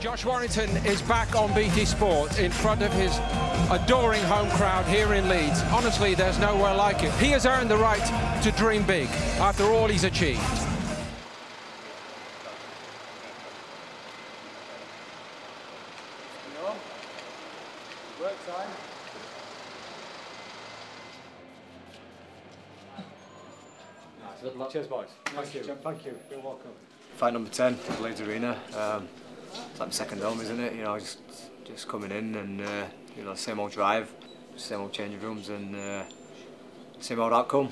Josh Warrington is back on BT Sport in front of his adoring home crowd here in Leeds. Honestly, there's nowhere like it. He has earned the right to dream big after all he's achieved. Cheers, boys. Thank you. Thank you. You're welcome. Fight number 10, Blades Arena. Um, it's like my second home, isn't it? You know, just just coming in and uh, you know, same old drive, same old changing rooms, and uh, same old outcome.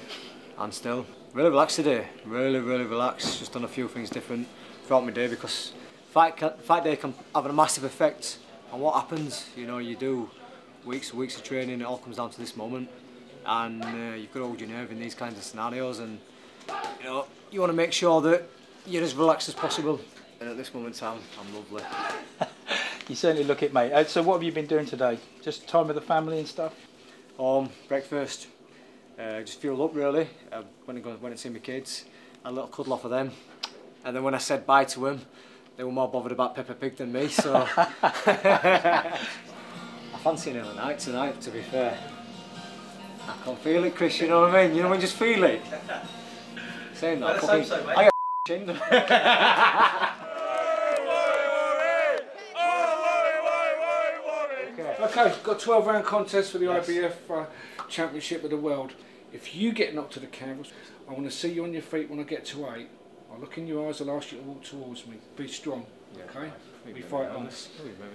And still, really relaxed today. Really, really relaxed. Just done a few things different throughout my day because fight fight day can have a massive effect on what happens. You know, you do weeks, weeks of training. It all comes down to this moment, and uh, you've got to hold your nerve in these kinds of scenarios. And you know, you want to make sure that you're as relaxed as possible. And at this moment in time, I'm lovely. You certainly look it, mate. Uh, so what have you been doing today? Just time with the family and stuff? Home, breakfast, uh, just fueled up really. Uh, went and go, went and see my kids, had a little cuddle off of them. And then when I said bye to them, they were more bothered about Peppa Pig than me, so... I fancy another night tonight, to be fair. I can feel it, Chris, you know what I mean? You know when you just feel it? Saying that, fucking, so, mate. I got chinned. Okay, got 12 round contest for the IBF uh, Championship of the World. If you get knocked to the canvas, I want to see you on your feet when I get to eight. I'll look in your eyes, I'll ask you to walk towards me. Be strong, okay? We fight on this.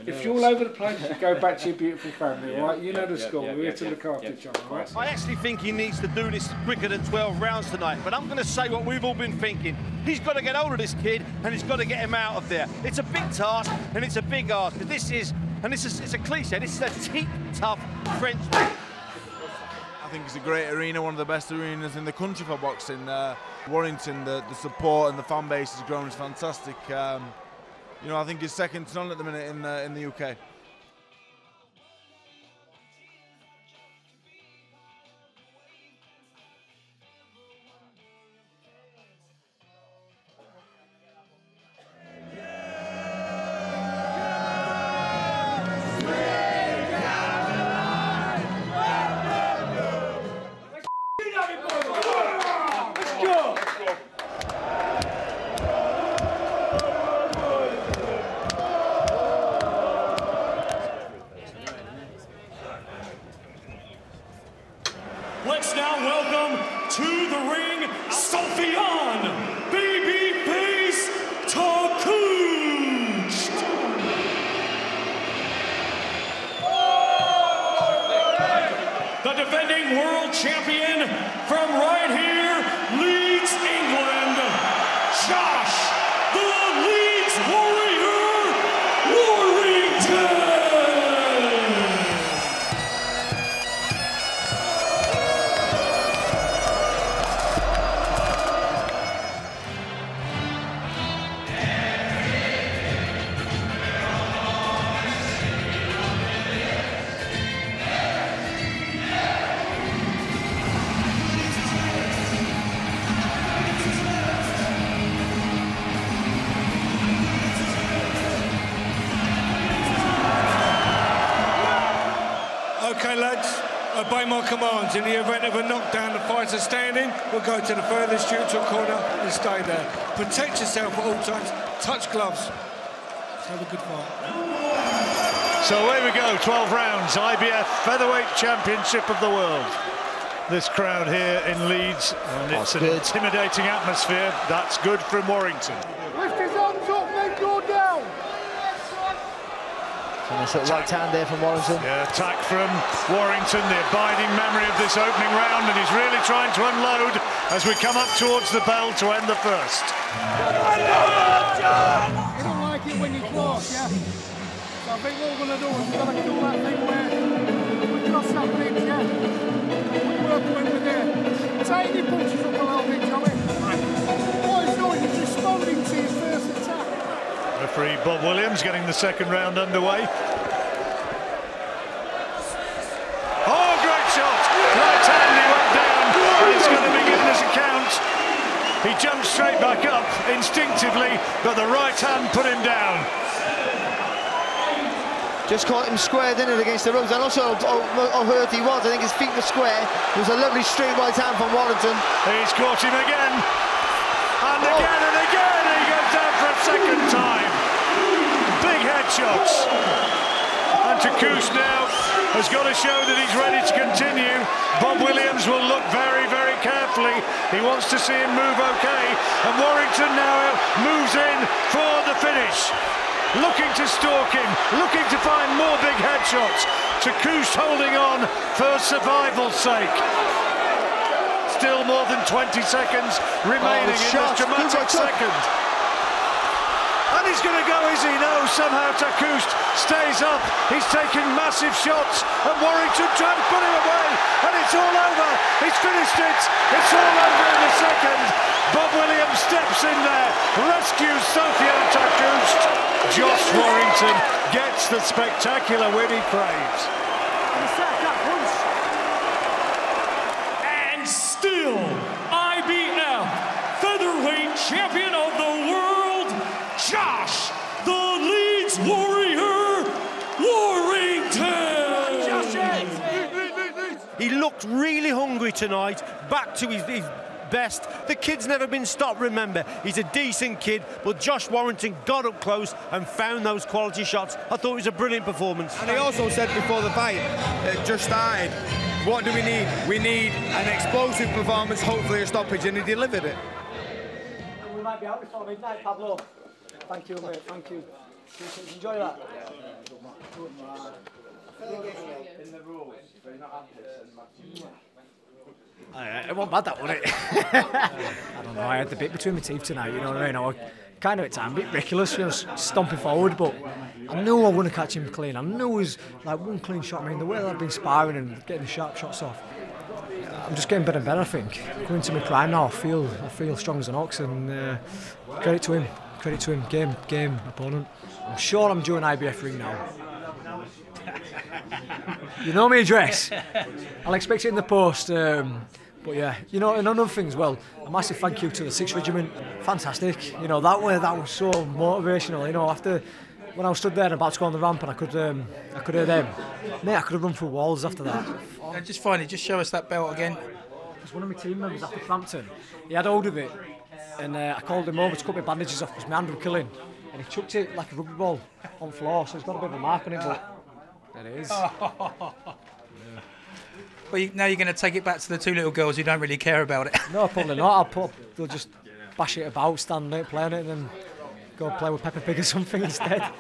If you're all over the place, you go back to your beautiful family, alright? You know the score, we're here to look after each other, alright? I actually think he needs to do this quicker than 12 rounds tonight, but I'm going to say what we've all been thinking. He's got to get hold of this kid and he's got to get him out of there. It's a big task and it's a big ask, because this is, and this is, it's a cliche, this is a teak, tough French. I think it's a great arena, one of the best arenas in the country for boxing. Uh, Warrington, the, the support and the fan base has grown. It's fantastic. Um, you know, I think it's second to none at the minute in uh, in the UK. Champion from right here, Okay, lads, obey my commands. In the event of a knockdown, the fighter standing will go to the furthest neutral corner and stay there. Protect yourself at all times. Touch gloves. Let's have a good fight. So away we go, 12 rounds, IBF Featherweight Championship of the World. This crowd here in Leeds, and it's an intimidating atmosphere. That's good from Warrington. Lift his arms up, then go down. Nice little right hand there from Warrington. Yeah, attack from Warrington, the abiding memory of this opening round, and he's really trying to unload as we come up towards the bell to end the first. You don't like it when you cross, yeah? So I think what we're going to do is we're going to do that thing where we cross that bridge, yeah? And we work when we're there. Tiny punches up a little bit, Joey. What he's doing is responding to his first attack. Referee Bob Williams getting the second round underway. Oh, great shot! Right hand, he went down. And it's going to be given as a count. He jumped straight back up instinctively, but the right hand put him down. Just caught him squared didn't it, against the ropes, and also how, hurt he was. I think his feet were square. It was a lovely straight right hand from Warrington. He's caught him again, and oh. again and again. He goes down for a second time. Big headshots. And Takoucht now has got to show that he's ready to continue. Bob Williams will look very, very carefully. He wants to see him move okay. And Warrington now moves in for the finish looking to stalk him, looking to find more big headshots. Takoucht holding on for survival's sake. Still more than 20 seconds remaining oh, in this dramatic second. And he's going to go, is he? No, somehow Takoucht stays up. He's taking massive shots, and Warrington trying to put him away, and it's all over. He's finished it. It's all over in a second. Bob Williams steps in there, rescues Sofiane Takoucht. Josh Warrington gets the spectacular win he craves. And still, IBF featherweight champion He looked really hungry tonight, back to his, his best. The kid's never been stopped, remember. He's a decent kid, but Josh Warrington got up close and found those quality shots. I thought it was a brilliant performance. And he also said before the fight, it just started, what do we need? We need an explosive performance, hopefully a stoppage, and he delivered it. We might be out before midnight, Pablo. Thank you, mate. Thank you. Enjoy that. In the rules, not it wasn't bad that, was it? I don't know. I had the bit between my teeth tonight. You know what I mean? I was kind of at time a bit ridiculous, you know, stomping forward, but I knew I wouldn't catch him clean. I knew it was like one clean shot. I mean, the way that I've been sparring and getting the sharp shots off, I'm just getting better and better. I think going to my prime now. I feel I feel strong as an ox, and uh, credit to him. Credit to him. Game game opponent. I'm sure I'm doing IBF ring now. You know my address. I'll expect it in the post. Um, but yeah, you know, and another thing as well, a massive thank you to the 6th Regiment. Fantastic. You know, that way, that was so motivational. You know, after when I was stood there and about to go on the ramp and I could um, I could hear them, mate, I could have run through walls after that. Just finally, just show us that belt again. Because one of my team members after Frampton, he had hold of it, and uh, I called him over to cut my bandages off because my hand was killing, and he chucked it like a rugby ball on the floor, so it's got a bit of a mark on it, but there it is. Well, you, now you're going to take it back to the two little girls who don't really care about it. no, probably not. I'll put, they'll just bash it about, stand there playing it, and then go play with Peppa Pig or something instead.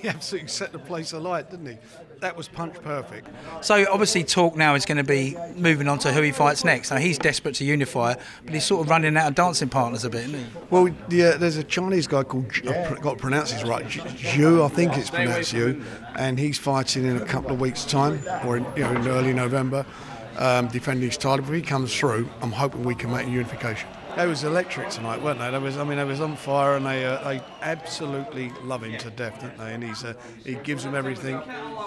He absolutely set the place alight, didn't he? That was punch perfect. So obviously, talk now is going to be moving on to who he fights next. Now he's desperate to unify, but he's sort of running out of dancing partners a bit, isn't he? Well, yeah, there's a Chinese guy called I've got to pronounce his right, Xu, I think it's pronounced Xu, and he's fighting in a couple of weeks' time, or in, you know, in early November, um, defending his title. If he comes through, I'm hoping we can make a unification. They was electric tonight, weren't they? They was, I mean, they was on fire, and they uh, they absolutely love him to death, don't they? And he's uh, he gives them everything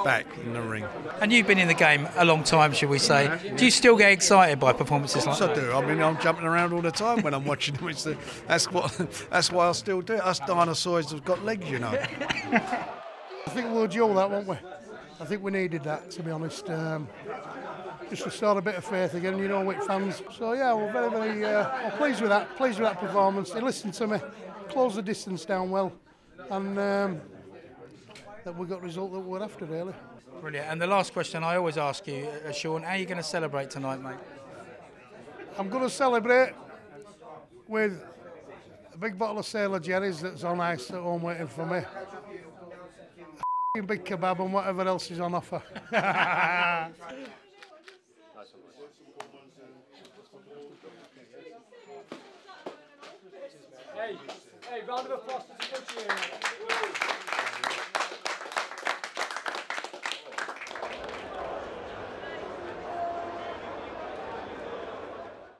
back in the ring. And you've been in the game a long time, should we say? Do you still get excited by performances like that? I do. I mean, I'm jumping around all the time when I'm watching them. It's the, that's what that's why I still do it. Us dinosaurs have got legs, you know. I think we'll duel that, won't we? I think we needed that, to be honest. Um, just restore a bit of faith again, you know, with fans. So yeah, we're very, very uh, pleased with that. Pleased with that performance. They listened to me, closed the distance down well, and um, that we got the result that we're after, really. Brilliant. And the last question I always ask you, uh, Sean, how are you going to celebrate tonight, mate? I'm going to celebrate with a big bottle of Sailor Jerry's that's on ice at home waiting for me. A big kebab and whatever else is on offer. Hey, hey, round of applause for the coach here.